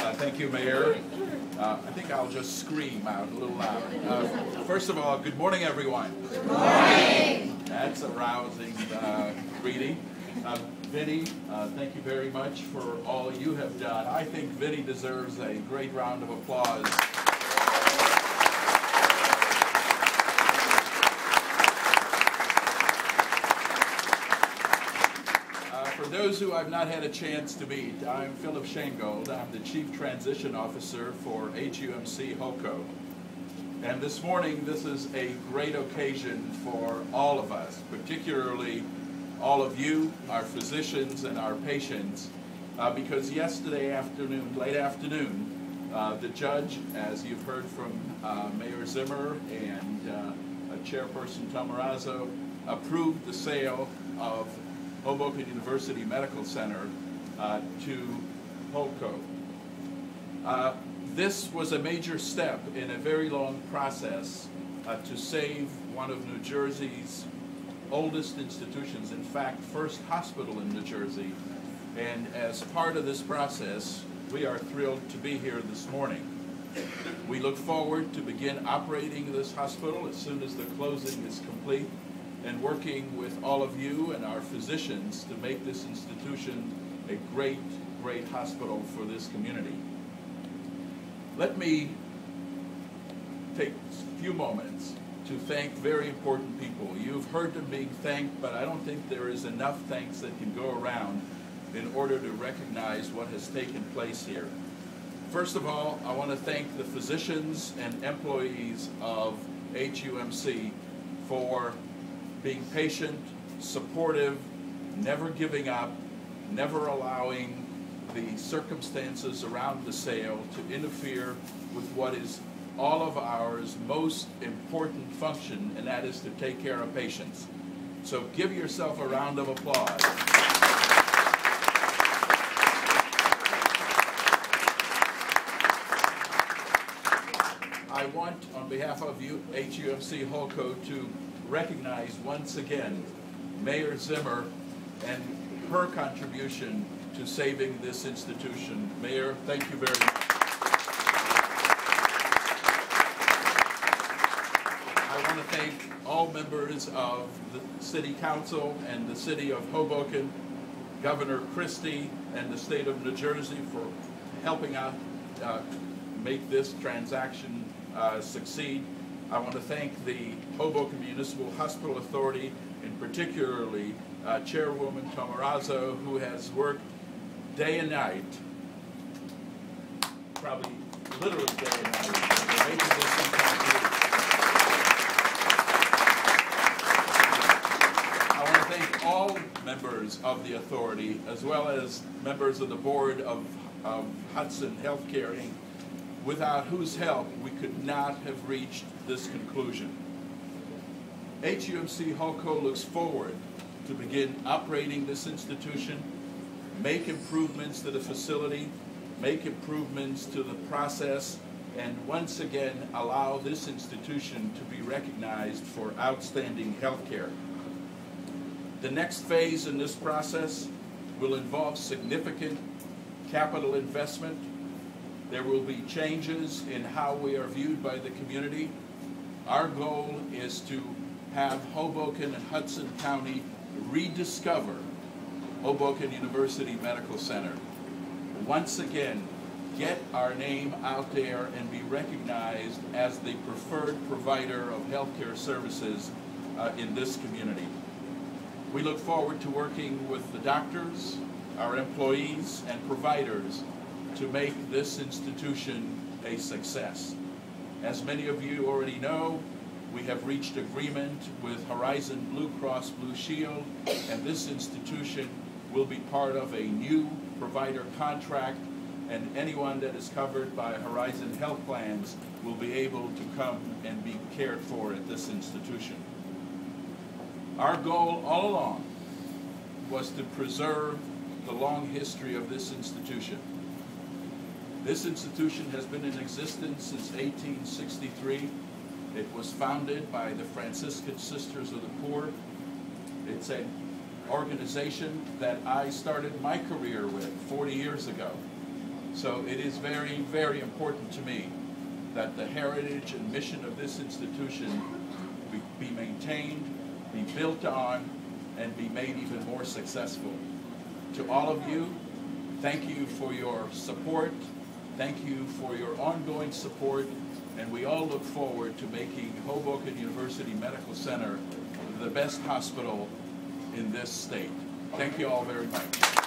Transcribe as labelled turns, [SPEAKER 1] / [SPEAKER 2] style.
[SPEAKER 1] Uh, Thank you, Mayor. Uh, I think I'll just scream out a little louder. Uh, First of all, good morning, everyone. Good morning. That's a rousing uh, greeting. Uh, Vinny, uh, thank you very much for all you have done. I think Vinny deserves a great round of applause. Uh, For those who I've not had a chance to meet, I'm Philip Schaengold. I'm the Chief Transition Officer for HUMC HOCO. And this morning, this is a great occasion for all of us, particularly all of you, our physicians and our patients, uh, because yesterday afternoon, late afternoon, uh, the judge, as you've heard from uh, Mayor Zimmer and uh, Chairperson Tomarazzo, approved the sale of Hoboken University Medical Center uh, to HOCO. Uh, This was a major step in a very long process uh, to save one of New Jersey's oldest institutions, in fact, first hospital in New Jersey. And as part of this process, we are thrilled to be here this morning. We look forward to begin operating this hospital as soon as the closing is complete and working with all of you and our physicians to make this institution a great, great hospital for this community. Let me take a few moments to thank very important people. You've heard them being thanked, but I don't think there is enough thanks that can go around in order to recognize what has taken place here. First of all, I want to thank the physicians and employees of HUMC for being patient, supportive, never giving up, never allowing the circumstances around the sale to interfere with what is all of ours most important function, and that is to take care of patients. So give yourself a round of applause. I want, on behalf of you, HUMC HoldCo, to recognize once again Mayor Zimmer and her contribution to saving this institution. Mayor, thank you very much. I want to thank all members of the City Council and the City of Hoboken, Governor Christie, and the State of New Jersey for helping out uh, make this transaction uh, succeed. I want to thank the Hoboken Municipal Hospital Authority, and particularly uh, Chairwoman Tomarazzo, who has worked day and night, probably literally day and night, to this. I want to thank all members of the authority, as well as members of the board of, of Hudson Healthcare Inc., without whose help we could not have reached this conclusion. HUMC HoldCo looks forward to begin operating this institution, make improvements to the facility, make improvements to the process, and once again allow this institution to be recognized for outstanding healthcare. The next phase in this process will involve significant capital investment. There will be changes in how we are viewed by the community. Our goal is to have Hoboken and Hudson County rediscover Hoboken University Medical Center. Once again, get our name out there and be recognized as the preferred provider of healthcare services uh, in this community. We look forward to working with the doctors, our employees, and providers to make this institution a success. As many of you already know, we have reached agreement with Horizon Blue Cross Blue Shield, and this institution will be part of a new provider contract, and anyone that is covered by Horizon Health Plans will be able to come and be cared for at this institution. Our goal all along was to preserve the long history of this institution. This institution has been in existence since 1863. It was founded by the Franciscan Sisters of the Poor. It's an organization that I started my career with 40 years ago. So it is very, very important to me that the heritage and mission of this institution be, maintained, be built on, and be made even more successful. To all of you, thank you for your support. Thank you for your ongoing support. And we all look forward to making Hoboken University Medical Center the best hospital in this state. Thank you all very much.